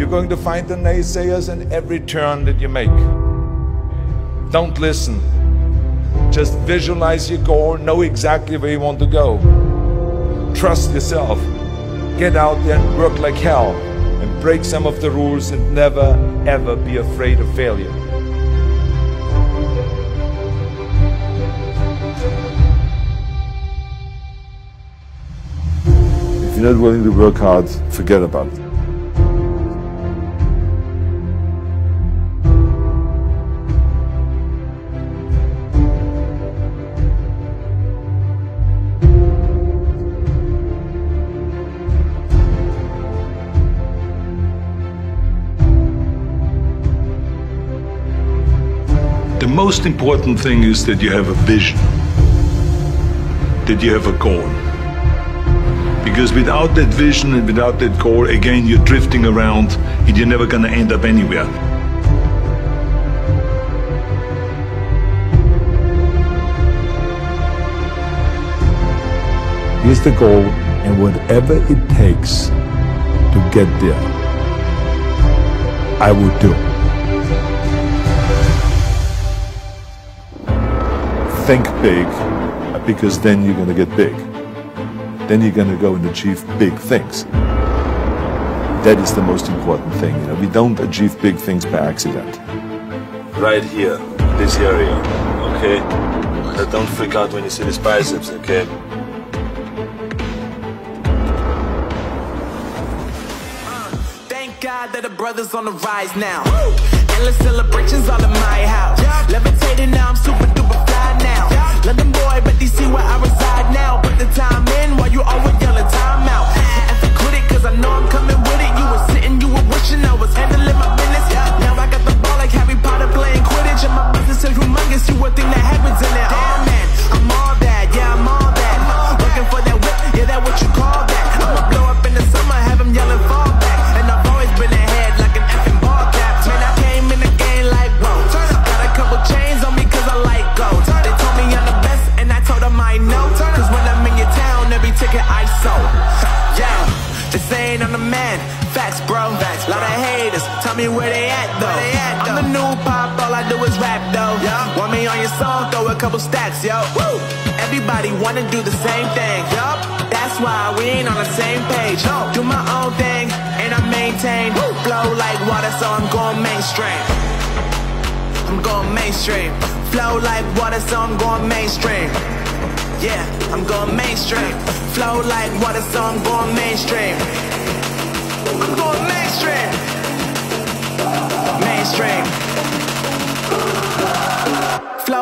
You're going to find the naysayers in every turn that you make. Don't listen. Just visualize your goal, know exactly where you want to go. Trust yourself. Get out there and work like hell and break some of the rules and never ever be afraid of failure. If you're not willing to work hard, forget about it. The most important thing is that you have a vision, that you have a goal. Because without that vision and without that goal, again, you're drifting around and you're never going to end up anywhere. Here's the goal, and whatever it takes to get there, I will do. Think big, because then you're going to get big. Then you're going to go and achieve big things. That is the most important thing. You know, we don't achieve big things by accident. right here, this area, okay? Now don't freak out when you see these biceps, okay? Thank God that the brothers on the rise now. Endless celebrations all in my house. Levitating now, I'm super duper fly now. London boy, but they see where I reside Facts, Lot of haters. Tell me where they at though. I'm the new pop, all I do is rap though. Want me on your song, throw a couple stacks, yo. Woo! Everybody wanna do the same thing. Yup. That's why we ain't on the same page. No. Do my own thing and I maintain. Flow like water, so I'm going mainstream. I'm going mainstream. Flow like water, so I'm going mainstream. Yeah, I'm going mainstream. Flow like water, so I'm going mainstream.